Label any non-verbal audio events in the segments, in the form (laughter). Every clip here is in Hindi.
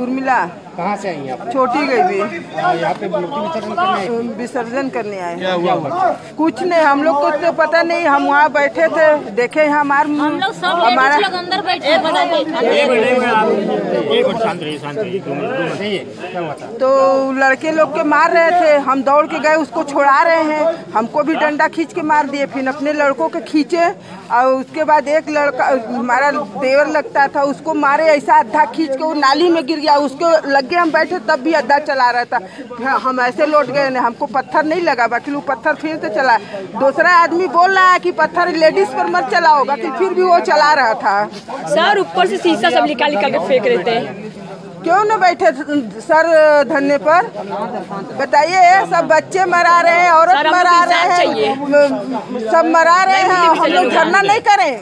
उर्मिला कहाँ से आई आप? छोटी गई भी यहाँ पे विसर्जन करने आए। क्या हुआ? कुछ नहीं हम लोग को तो पता नहीं हम वहाँ बैठे थे देखे यहाँ हमार हम लोग सब हमारा अंदर बैठे हैं है। तो लड़के लोग के मार रहे थे हम दौड़ के गए उसको छोड़ा रहे हैं। हमको भी डंडा खींच के मार दिए, फिर अपने लड़कों के खींचे, और उसके बाद एक लड़का, हमारा देवर लगता था, उसको मारे, ऐसा अद्धा खींच के वो नाली में गिर गया, उसके लगे हम बैठे, तब भी अद्धा चला रहा था। हम ऐसे लौट गए नहीं हमको पत्थर नहीं लगा, बाकी वो पत्थर फिर से चला। दूसरा आदमी बोल रहा है कि पत्थर लेडीज़ पर मत चलाओ, बाकी फिर भी वो चला रहा था। सर, ऊपर से शीशा सब निकाल निकाल के फेंक रहे थे। क्यों न बैठे सर धरने पर? बताइए सब बच्चे मरा रहे हैं औरत मरा रहे हैं। सब मरा रहे हैं हम लोग धरना नहीं। करें।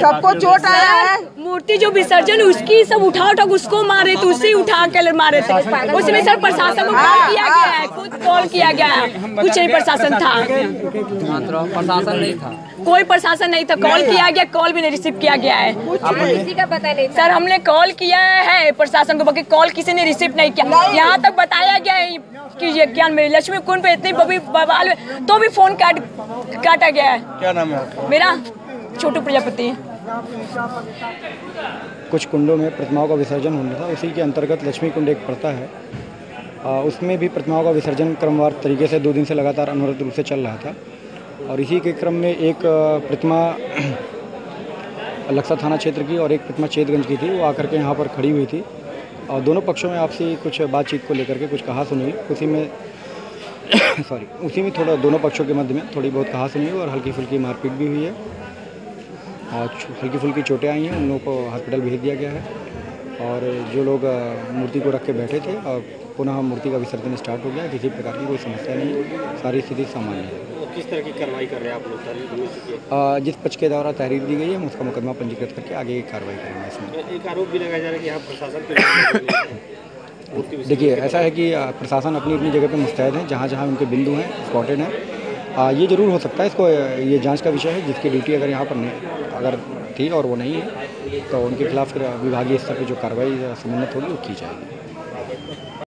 सबको चोट आया है। मूर्ति जो विसर्जन उसकी सब उठा उठा उसको मारे थे उसी उठा के मारे थे। उसमें सर प्रशासन को कॉल किया गया है खुद कॉल किया गया है। कुछ नहीं प्रशासन था। प्रशासन नहीं था कोई प्रशासन नहीं था। कॉल किया गया कॉल भी नहीं रिसीव किया गया है। किसी का पता नहीं सर हमने कॉल किया है प्रशासन को बाकी कॉल किसी ने रिसीव नहीं किया। यहाँ तक बताया गया है कि ये क्या मेरी लक्ष्मी कुंड पे इतनी बबी बवाल तो भी फ़ोन काट काटा गया है। क्या नाम है मेरा छोटू प्रजापति कुछ कुंडों में प्रतिमाओं का विसर्जन होना था उसी के अंतर्गत लक्ष्मी कुंड एक पड़ता है। आ, उसमें भी प्रतिमाओं का विसर्जन क्रमवार तरीके से दो दिन से लगातार अनवरत रूप से चल रहा था। और इसी के क्रम में एक प्रतिमा (clears throat) लक्सा थाना क्षेत्र की और एक प्रतिमा चेतगंज की थी वो आकर के यहाँ पर खड़ी हुई थी। और दोनों पक्षों में आपसी कुछ बातचीत को लेकर के कुछ कहा सुनी उसी में (clears throat) सॉरी उसी में थोड़ा दोनों पक्षों के मध्य में थोड़ी बहुत कहा सुनी और हल्की फुल्की मारपीट भी हुई है। छु- हल्की फुल्की चोटें आई हैं उन लोगों को हॉस्पिटल भेज दिया गया है। और जो लोग मूर्ति को रख के बैठे थे और पुनः मूर्ति का विसर्जन स्टार्ट हो गया किसी प्रकार की कोई समस्या नहीं सारी स्थिति सामान्य है। किस तरह की कार्रवाई कर रहे हैं आप लोग? जिस पक्ष के द्वारा तहरीर दी गई है हम उसका मुकदमा पंजीकृत करके आगे की कार्रवाई करेंगे इसमें। एक आरोप भी लगाया जा रहा है कि यहाँ प्रशासन देखिए ऐसा है कि प्रशासन अपनी अपनी जगह पर मुस्तैद है जहाँ जहाँ उनके बिंदु हैं स्पॉटेड हैं अ, ये ज़रूर हो सकता है इसको ये जाँच का विषय है जिसकी ड्यूटी अगर यहाँ पर अगर थी और वो नहीं है तो उनके खिलाफ विभागीय स्तर पर जो कार्रवाई संबंधित होगी वो की जाएगी।